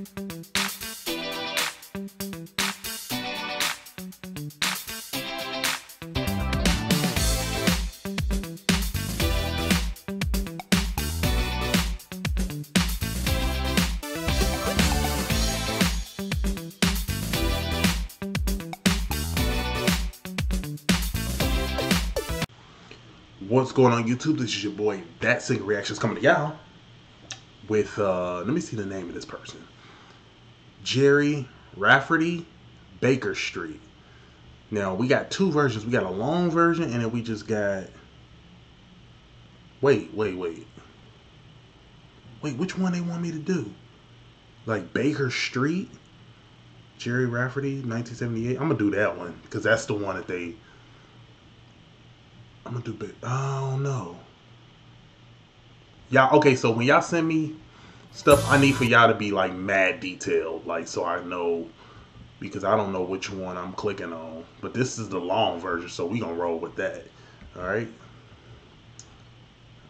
What's going on YouTube? This is your boy That Singer Reactions coming to y'all with uh let me see the name of this person. Gerry Rafferty Baker Street. Now we got two versions. We got a long version and then we just got Wait, wait, wait. Wait, which one they want me to do? Like Baker Street? Gerry Rafferty, 1978. I'm gonna do that one because that's the one that they I'm gonna do big. I don't know. Y'all okay? So when y'all send me stuff, I need for y'all to be like mad detailed, like so I know because I don't know which one I'm clicking on. But this is the long version, so we gonna roll with that. All right.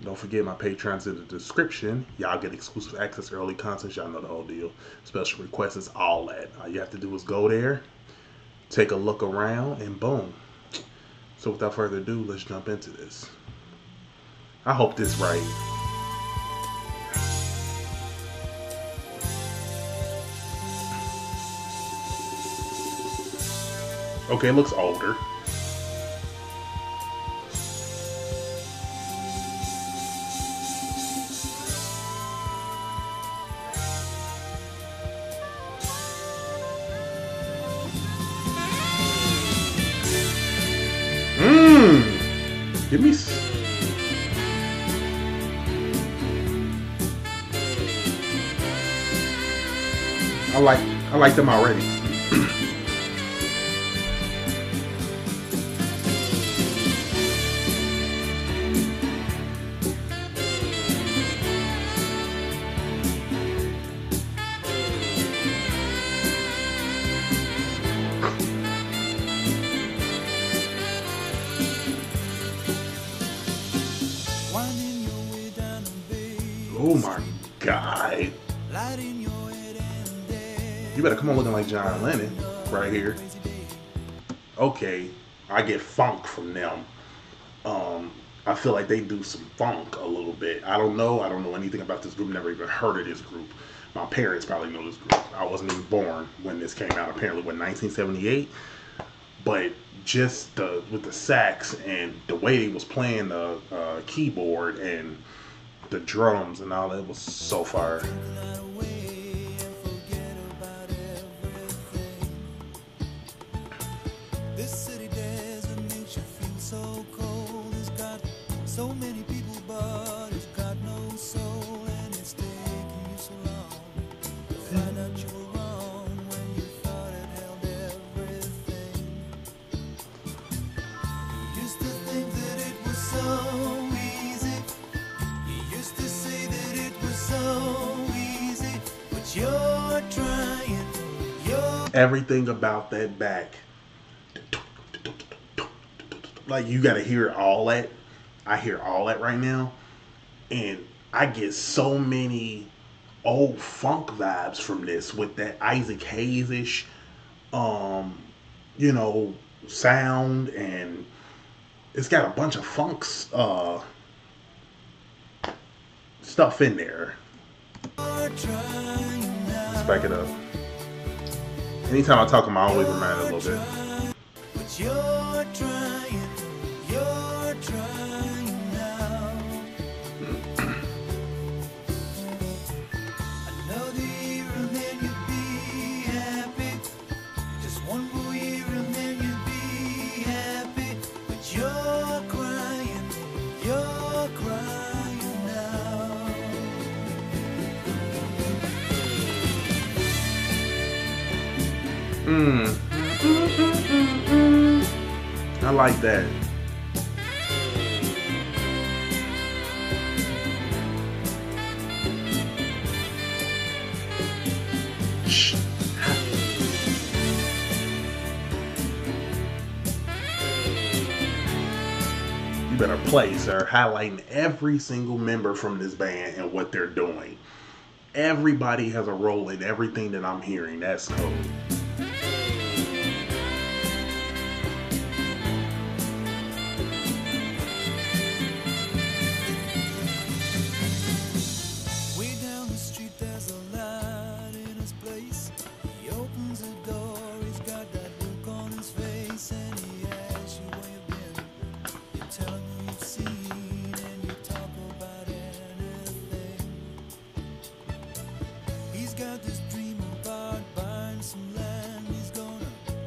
Don't forget my Patreon's in the description. Y'all get exclusive access, early content. Y'all know the whole deal. Special requests, all that. All you have to do is go there, take a look around, and boom. So without further ado, let's jump into this. I hope this right. Okay, it looks older. Mmm. Give me. I like. I like them already. Oh my god. You better come on looking like John Lennon right here. Okay, I get funk from them. Um, I feel like they do some funk a little bit. I don't know. I don't know anything about this group. Never even heard of this group. My parents probably know this group. I wasn't even born when this came out. Apparently, when 1978. But just the with the sax and the way they was playing the uh, keyboard and the drums and all that was so fire. This city makes you feel so cold. It's got so many people, everything about that back. Like you gotta hear all that. I hear all that right now. And I get so many old funk vibes from this with that Isaac Hayes-ish um, you know, sound and it's got a bunch of funks uh stuff in there. Let's back it up. Anytime I talk, to him, I'm always reminded a little bit. I like that. You better play, sir. Highlighting every single member from this band and what they're doing. everybody has a role in everything that I'm hearing. That's cold. Got this dream about buying some land. He's gonna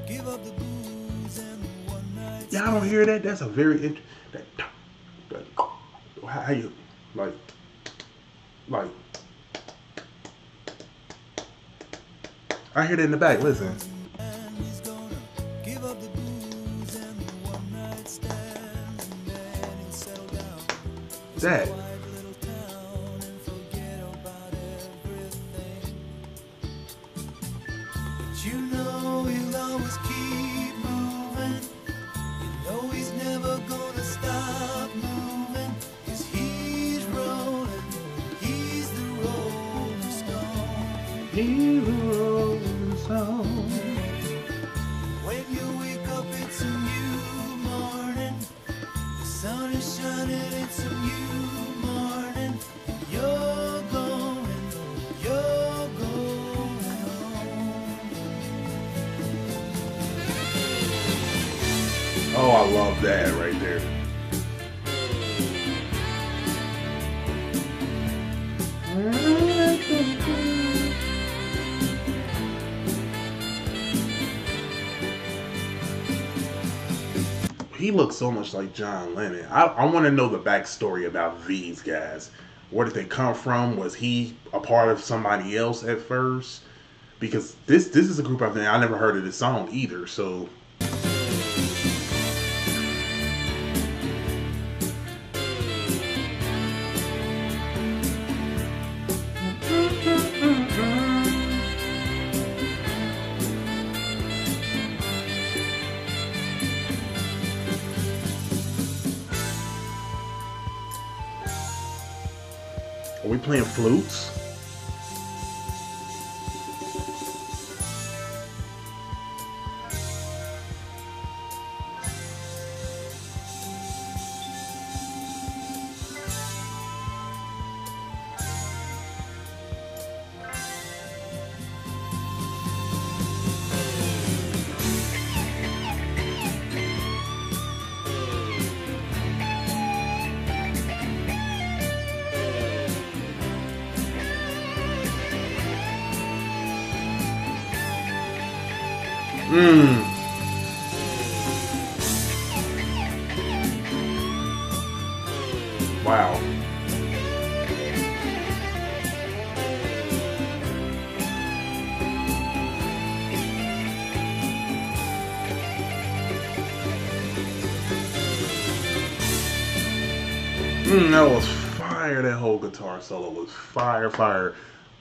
give up the booze and the one night. Y'all don't hear that? That's a very int- that, that how how you like like I hear that in the back. Listen. And Oh, I love that right there. He looks so much like John Lennon. I, I want to know the backstory about these guys. Where did they come from? Was he a part of somebody else at first? Because this this is a group I've never heard of this song either. So we playing flutes? Mmm. Wow. Mm, that was fire. That whole guitar solo was fire, fire.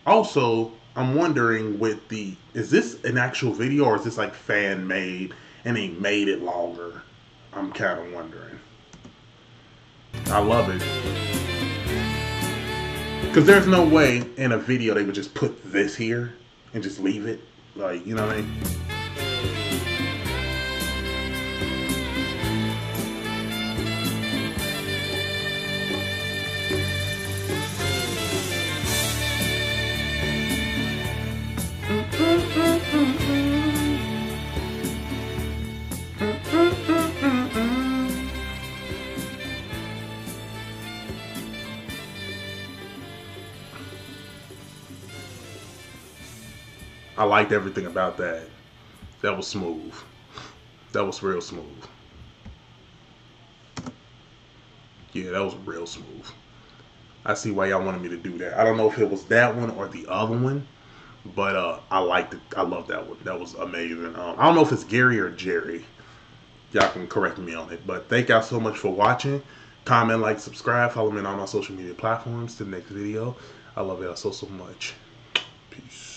Also, I'm wondering with the is this an actual video or is this like fan made and they made it longer? I'm kind of wondering. I love it. Because there's no way in a video they would just put this here and just leave it. Like, you know what I mean? I liked everything about that. That was smooth. That was real smooth. Yeah, that was real smooth. I see why y'all wanted me to do that. I don't know if it was that one or the other one, but uh, I liked it. I love that one. That was amazing. Um, I don't know if it's Gary or Jerry. Y'all can correct me on it. But thank y'all so much for watching. Comment, like, subscribe, follow me on all my social media platforms. To the next video. I love y'all so so much. Peace.